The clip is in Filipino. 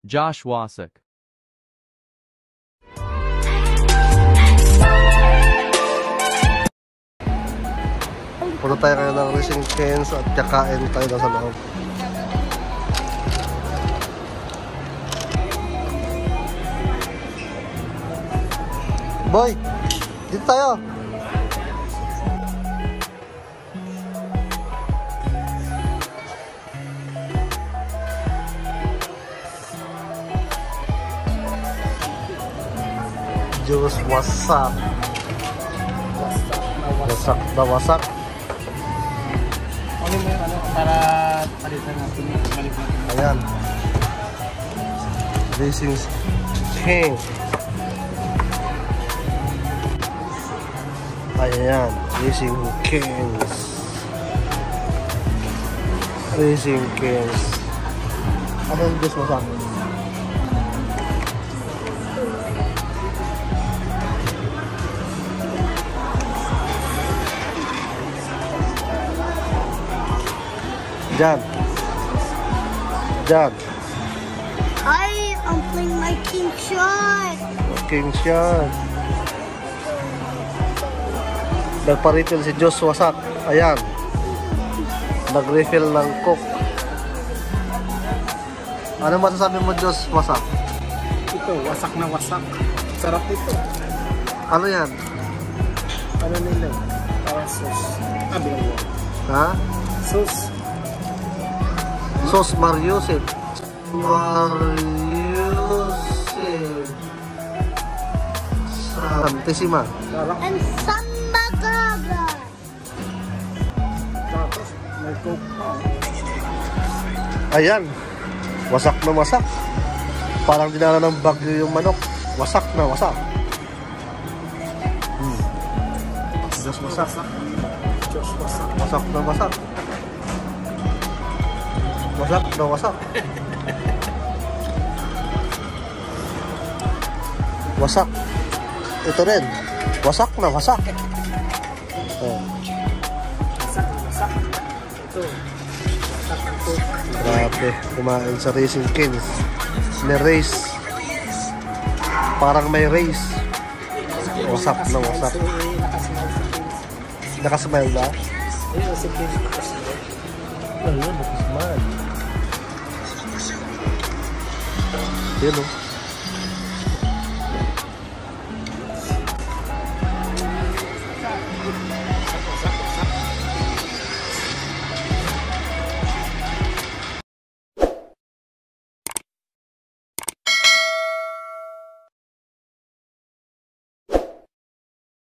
Josh Wasik. Punta tayo ngayon ng Racing Kens at kakain tayo na sa loob. Boy, dito tayo. jurus wasak. Wasak nah wasak. Ini para ayan. Is king. Ayan this kings. Racing kings. Ano yung gusto mo sa akin? Jan. Jan. I am playing my king shot. King Sean. Nagpa-refill si Diyos Wasak. Ayan. Nag-refill ng Coke. Ano masasabi mo Diyos Wasak? Ito, wasak na wasak. Sarap ito. Ano yan? Ano nila? Para sauce. Ah, bilang Ha? Sauce. Sos. Mariusip. Santissima. Sarap. And samba gaga. Ayan. Wasak na wasak. Parang dinala ng bagyo yung manok. Wasak na wasak. Hmm. Diyos wasak. Diyos wasak. Wasak na wasak. Wasak na wasak. Wasak. Ito rin. Wasak na wasak. Oh, Wasak, wasak. Ito. Wasak coke. grabe. Kumain sa Racing Kings. May race. Parang may race. Wasak na wasak. Nakasmile ba? Ayun, si king nakasmile. Ayun, nakasmile. 别弄。